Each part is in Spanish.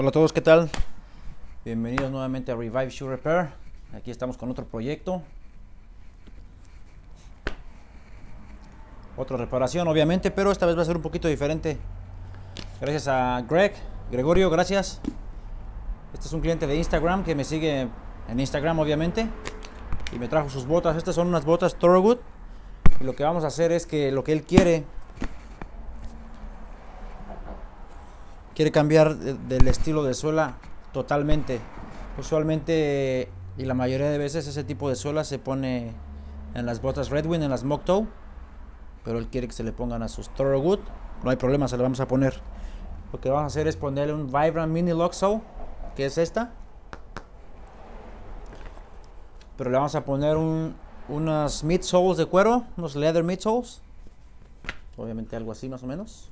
Hola a todos, ¿qué tal? Bienvenidos nuevamente a Revive Shoe Repair. Aquí estamos con otro proyecto. Otra reparación, obviamente, pero esta vez va a ser un poquito diferente. Gracias a Greg, Gregorio, gracias. Este es un cliente de Instagram que me sigue en Instagram, obviamente. Y me trajo sus botas. Estas son unas botas Thorogood. Y lo que vamos a hacer es que lo que él quiere quiere cambiar del estilo de suela totalmente. Usualmente y la mayoría de veces ese tipo de suela se pone en las botas Redwing, en las Mock pero él quiere que se le pongan a sus Thorogood. No hay problema, se le vamos a poner. Lo que vamos a hacer es ponerle un Vibrant Mini Sole, que es esta. Pero le vamos a poner un, unas midsoles de cuero, unos leather midsoles. Obviamente algo así más o menos.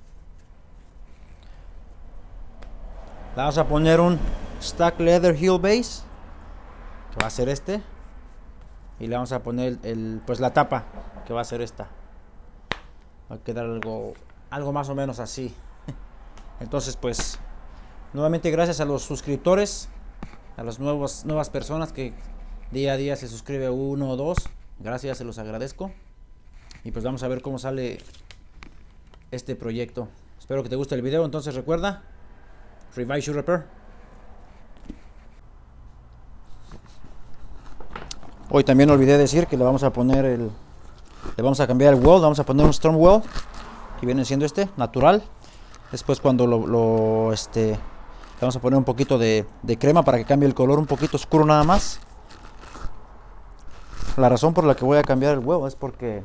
Le vamos a poner un Stack Leather Heel Base, que va a ser este. Y le vamos a poner el, pues la tapa, que va a ser esta. Va a quedar algo, algo más o menos así. Entonces, pues, nuevamente gracias a los suscriptores, a las nuevas, nuevas personas que día a día se suscribe uno o dos. Gracias, se los agradezco. Y pues vamos a ver cómo sale este proyecto. Espero que te guste el video. Entonces recuerda, Revive Shoe Repair. Hoy también olvidé decir que le vamos a poner el. Le vamos a cambiar el wall, vamos a poner un Storm Wall. Que viene siendo este, natural. Después cuando lo, lo este. Le vamos a poner un poquito de, de crema para que cambie el color un poquito oscuro nada más. La razón por la que voy a cambiar el huevo es porque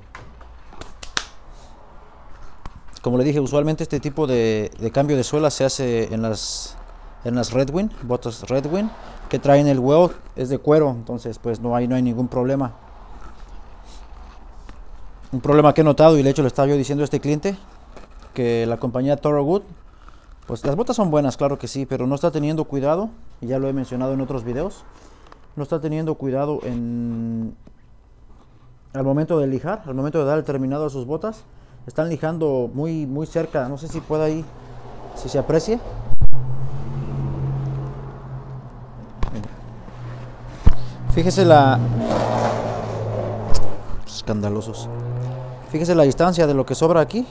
como le dije, usualmente este tipo de, cambio de suela se hace en las en las Redwing, botas Redwing, que traen el huevo, es de cuero, entonces pues no hay, no hay ningún problema. Un problema que he notado y de hecho le estaba yo diciendo a este cliente, que la compañía Thorogood, pues las botas son buenas, claro que sí, pero no está teniendo cuidado, y ya lo he mencionado en otros videos, no está teniendo cuidado en al momento de lijar, al momento de dar el terminado a sus botas, están lijando muy muy cerca. No sé si pueda ahí si se aprecie. Fíjese la escandalosos. Fíjese la distancia de lo que sobra aquí.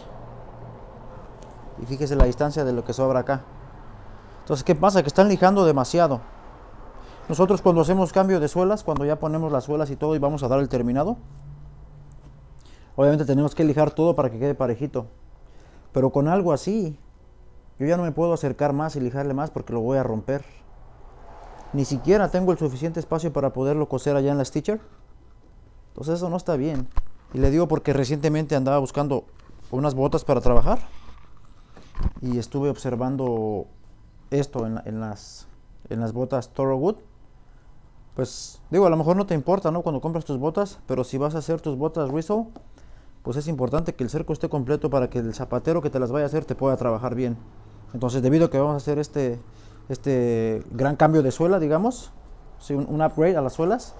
Y fíjese la distancia de lo que sobra acá. Entonces qué pasa que están lijando demasiado. Nosotros cuando hacemos cambio de suelas cuando ya ponemos las suelas y todo y vamos a dar el terminado Obviamente tenemos que lijar todo para que quede parejito. Pero con algo así, yo ya no me puedo acercar más y lijarle más porque lo voy a romper. Ni siquiera tengo el suficiente espacio para poderlo coser allá en la stitcher. Entonces eso no está bien. Y le digo porque recientemente andaba buscando unas botas para trabajar. Y estuve observando esto en, las, en las botas Thorogood. Pues digo, a lo mejor no te importa, ¿no? Cuando compras tus botas, pero si vas a hacer tus botas Rizzle, pues es importante que el cerco esté completo para que el zapatero que te las vaya a hacer te pueda trabajar bien. Entonces, debido a que vamos a hacer este, este gran cambio de suela, digamos, un, upgrade a las suelas,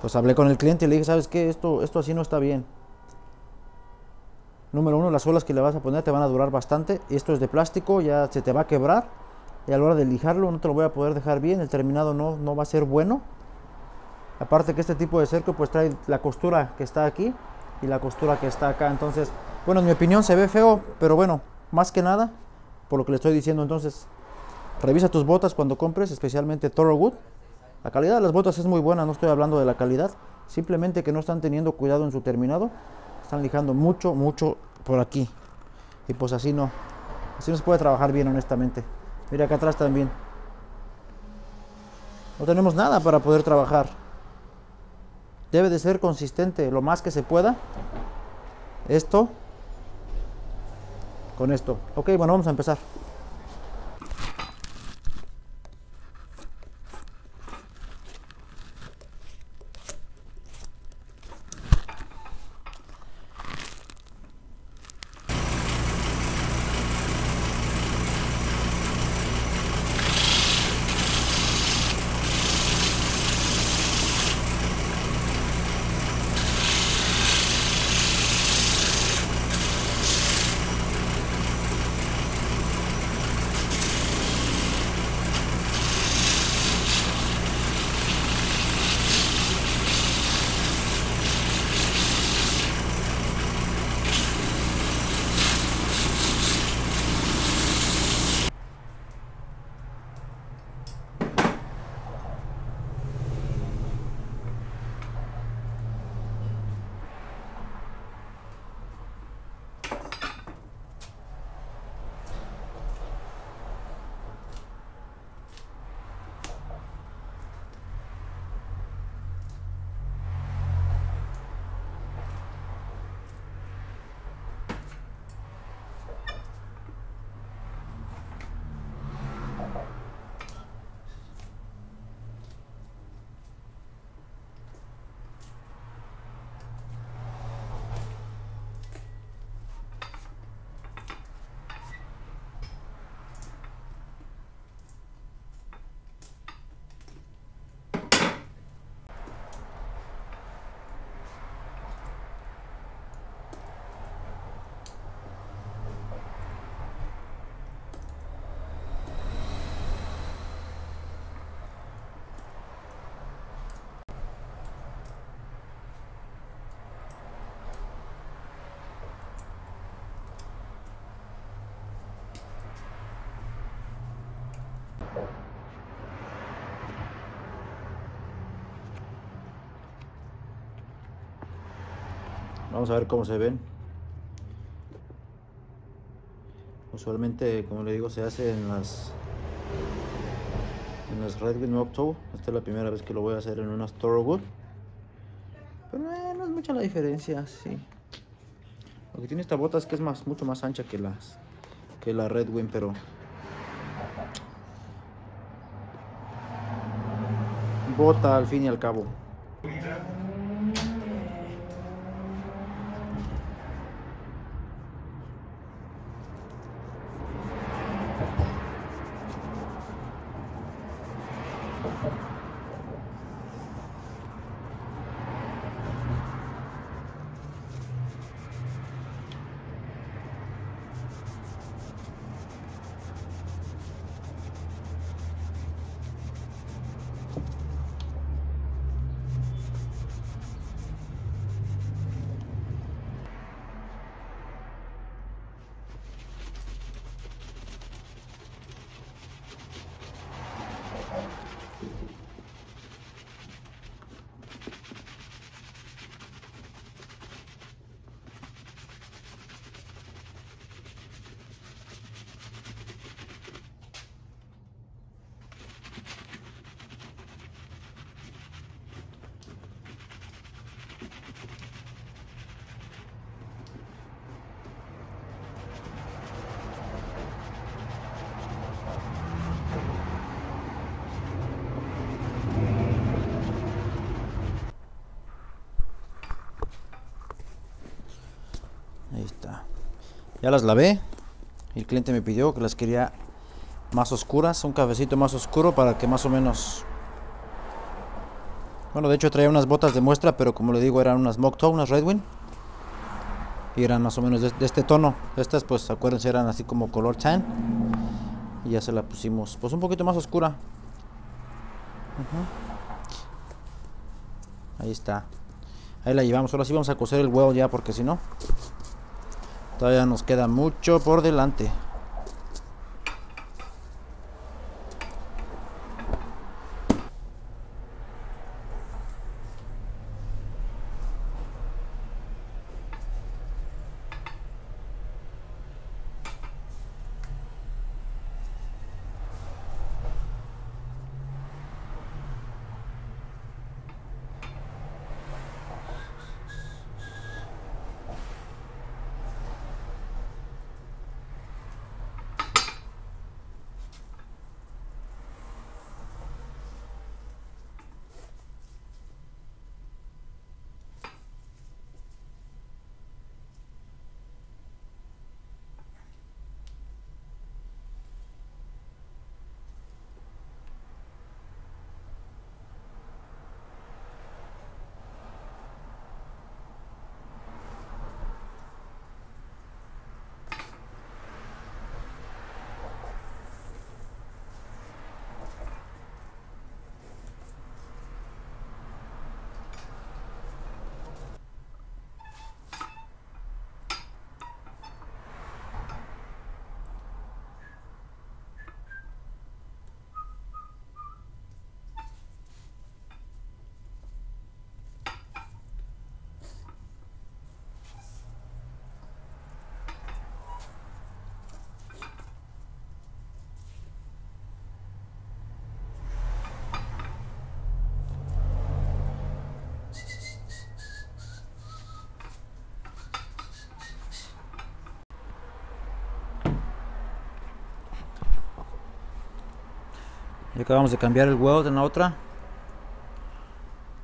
pues hablé con el cliente y le dije, ¿sabes qué? Esto, esto así no está bien. Número uno, las suelas que le vas a poner te van a durar bastante. Esto es de plástico, ya se te va a quebrar. Y a la hora de lijarlo no te lo voy a poder dejar bien, el terminado no, no va a ser bueno. Aparte que este tipo de cerco pues trae la costura que está aquí y la costura que está acá. Entonces, bueno, en mi opinión se ve feo, pero bueno, más que nada, por lo que le estoy diciendo, entonces, revisa tus botas cuando compres, especialmente Thorogood. La calidad de las botas es muy buena, no estoy hablando de la calidad, simplemente que no están teniendo cuidado en su terminado. Están lijando mucho, mucho por aquí. Y pues así no, así no se puede trabajar bien, honestamente. Mira acá atrás también. No tenemos nada para poder trabajar debe de ser consistente lo más que se pueda. Esto con esto. Ok, bueno, vamos a empezar. Vamos a ver cómo se ven. Usualmente, como le digo, se hace en las en las Red Wing Octo. Esta es la primera vez que lo voy a hacer en unas Thorogood. Pero eh, no es mucha la diferencia, sí. Lo que tiene esta bota es que es más, mucho más ancha que las que la Red Wing, pero bota al fin y al cabo. Ya las lavé. El cliente me pidió que las quería más oscuras, un cafecito más oscuro para que más o menos... Bueno, de hecho traía unas botas de muestra, pero como le digo eran unas Mocktail, unas Redwing. Y eran más o menos de, este tono. Estas pues acuérdense eran así como color tan. Y ya se la pusimos pues un poquito más oscura. Ahí está. Ahí la llevamos. Ahora sí vamos a coser el huevo ya porque si no... Todavía nos queda mucho por delante. Y acabamos de cambiar el weld en la otra.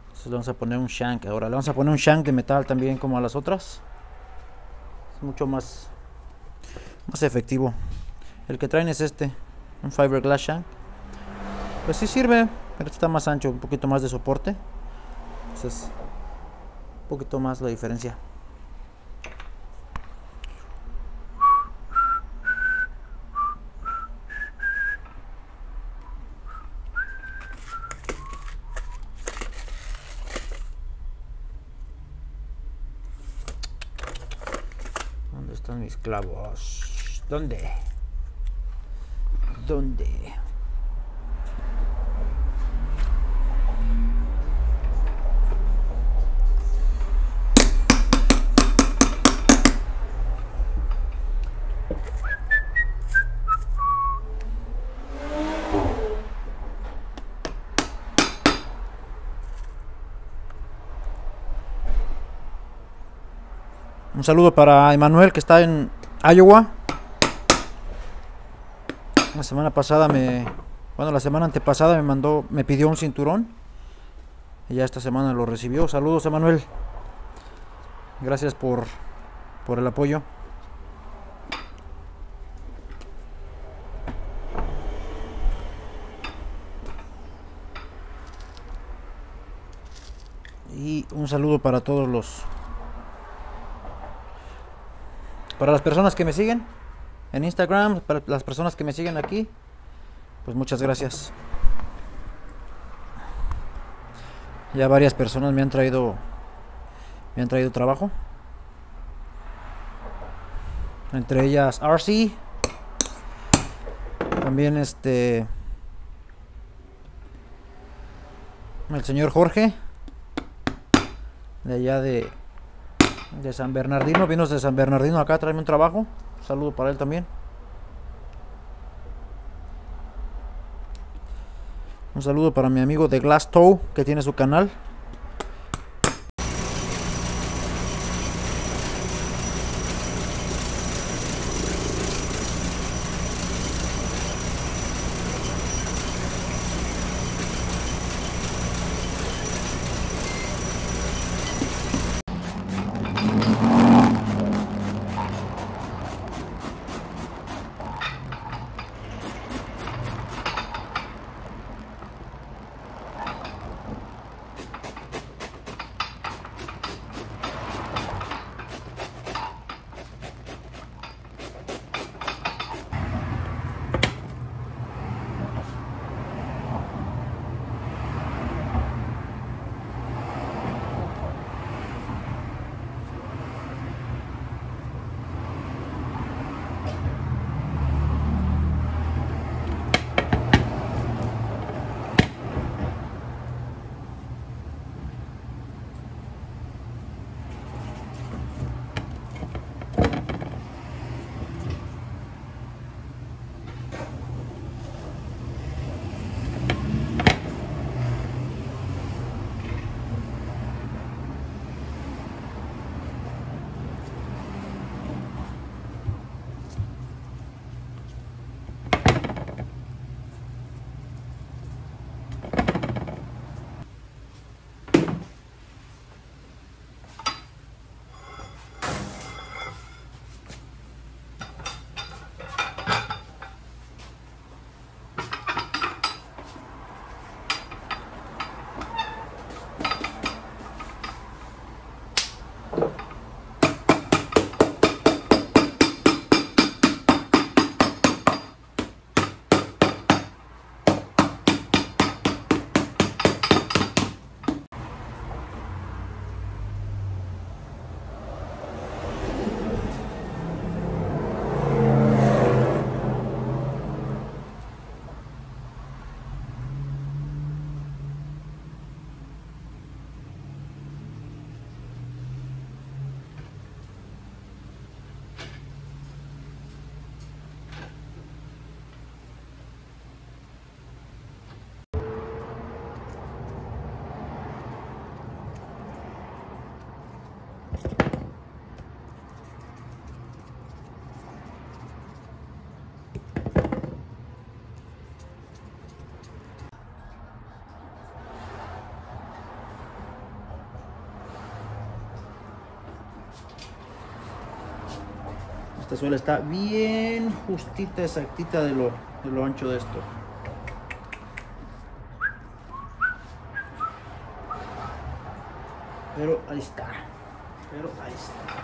Entonces le vamos a poner un shank. Ahora le vamos a poner un shank de metal también como a las otras. Es mucho más, más efectivo. El que traen es este, un fiberglass shank. Pues sí sirve, pero está más ancho, un poquito más de soporte. Entonces, un poquito más la diferencia. ¿Dónde están mis clavos? ¿Dónde? ¿Dónde? Un saludo para Emanuel que está en Iowa. La semana pasada me, bueno, la semana antepasada me mandó, me pidió un cinturón. Y ya esta semana lo recibió. Saludos, Emanuel. Gracias por, por el apoyo. Y un saludo para todos los... Para las personas que me siguen en Instagram, para las personas que me siguen aquí, pues muchas gracias. Ya varias personas me han traído me han traído trabajo. Entre ellas RC. También este el señor Jorge de allá de, de San Bernardino, vino de San Bernardino acá, traerme un trabajo. Un saludo para él también. Un saludo para mi amigo de Glass Toe, que tiene su canal. Esta suela está bien justita, exactita de lo, de lo ancho de esto. Pero ahí está. Pero ahí está.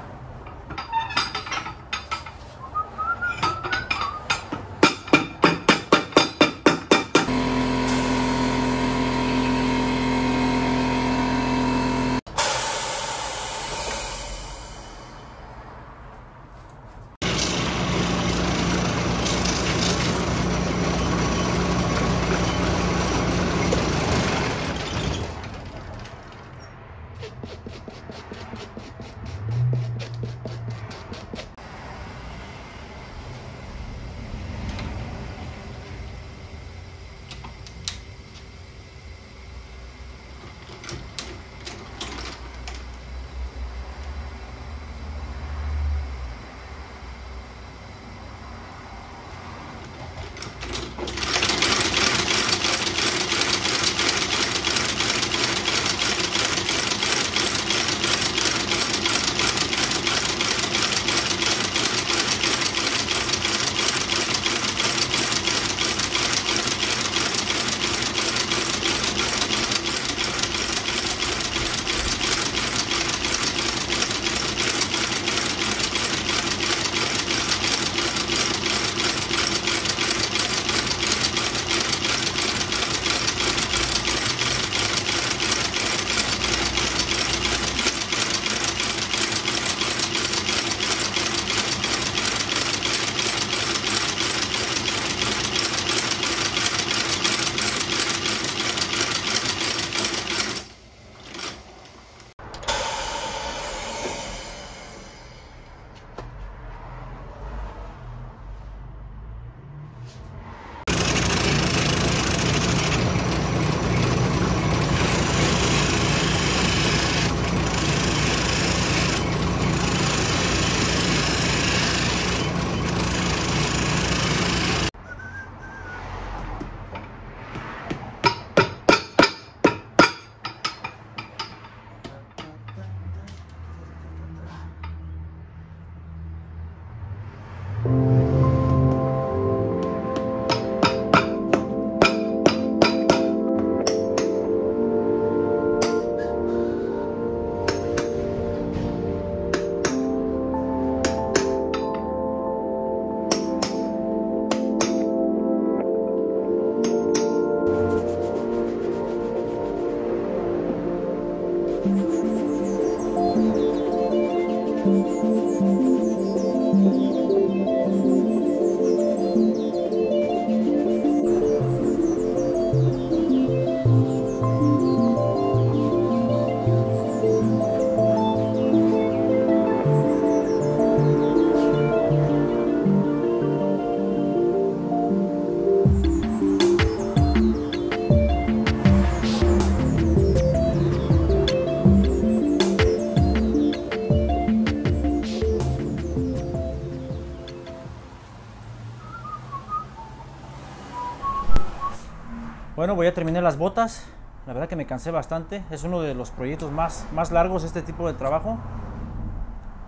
Voy a terminar las botas. La verdad que me cansé bastante. Es uno de los proyectos más, más largos este tipo de trabajo.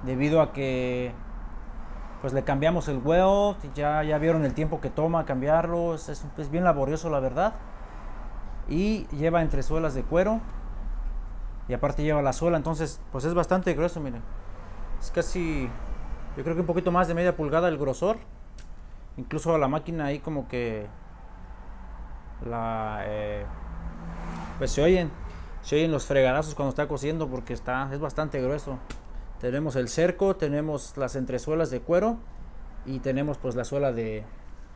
Debido a que pues le cambiamos el huevo. Ya, ya vieron el tiempo que toma cambiarlo. Es, es, bien laborioso la verdad. Y lleva entresuelas de cuero. Y aparte lleva la suela. Entonces pues es bastante grueso, miren. Es casi, yo creo que un poquito más de media pulgada el grosor. Incluso la máquina ahí como que la eh, pues se oyen se oyen los fregadazos cuando está cosiendo porque está es bastante grueso. Tenemos el cerco tenemos las entresuelas de cuero y tenemos pues la suela de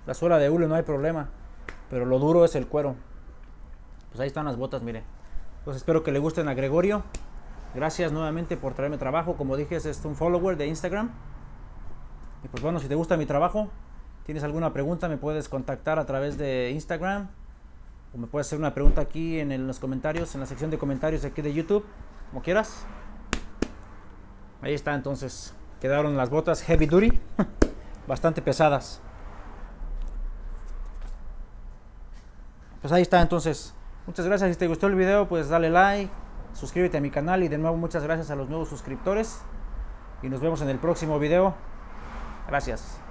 la suela de hule no hay problema pero lo duro es el cuero. Pues ahí están las botas mire. Pues espero que le gusten a Gregorio. Gracias nuevamente por traerme trabajo. Como dije es un follower de Instagram. Y pues bueno si te gusta mi trabajo tienes alguna pregunta me puedes contactar a través de Instagram me puedes hacer una pregunta aquí en, en los comentarios, en la sección de comentarios aquí de YouTube, como quieras. Ahí está, entonces quedaron las botas heavy duty, bastante pesadas. Pues ahí está, entonces. Muchas gracias. Si te gustó el video, pues dale like, suscríbete a mi canal y de nuevo muchas gracias a los nuevos suscriptores. Y nos vemos en el próximo video. Gracias.